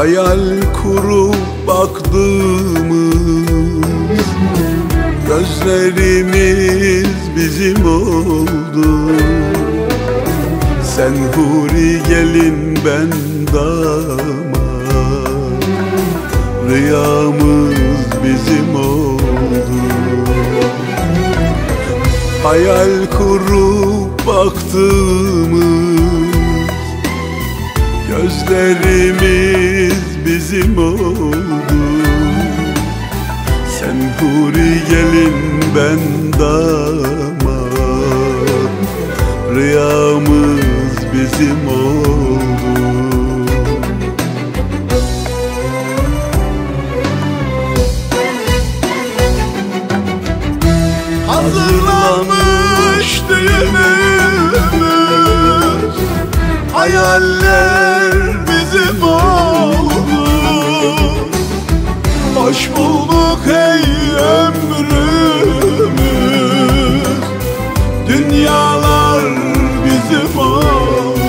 Hayal kurup baktığımız Gözlerimiz bizim oldu. Sen huri gelin ben damat. Rüyamız bizim oldu. Hayal kurup baktığımız Gözlerimiz bizim oldu. Sen huri gelin ben damat. Rüyamız bizim oldu. Hazırlanmış düğünümüz Hayaller bizim Dünyalar bizim oldu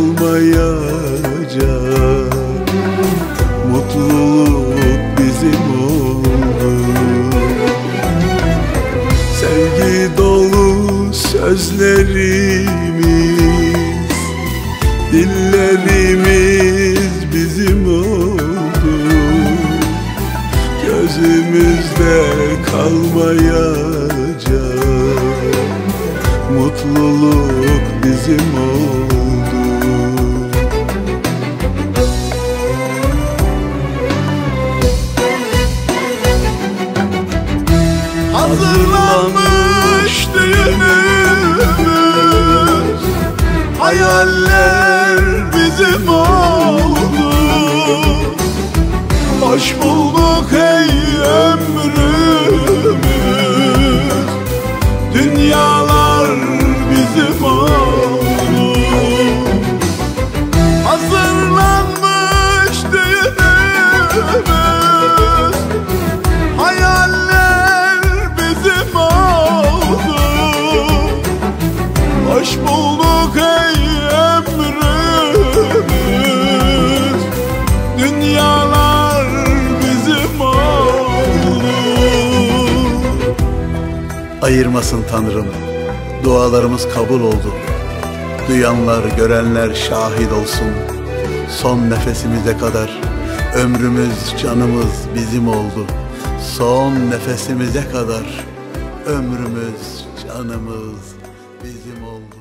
kalmayacak. Mutluluk bizim oldu. Sevgi dolu sözlerimiz Dillerimiz bizim oldu. Gözümüzde kalmayacak. Mutluluk bizim oldu Hazırlanmış düğünümüz Hayaller bizim oldu Hoş bulduk ey ömrümüz. Dünyalar Ayırmasın Tanrım. Dualarımız kabul oldu. Duyanlar görenler şahit olsun. Son nefesimize kadar Ömrümüz canımız bizim oldu. Son nefesimize kadar ömrümüz, canımız bizim oldu.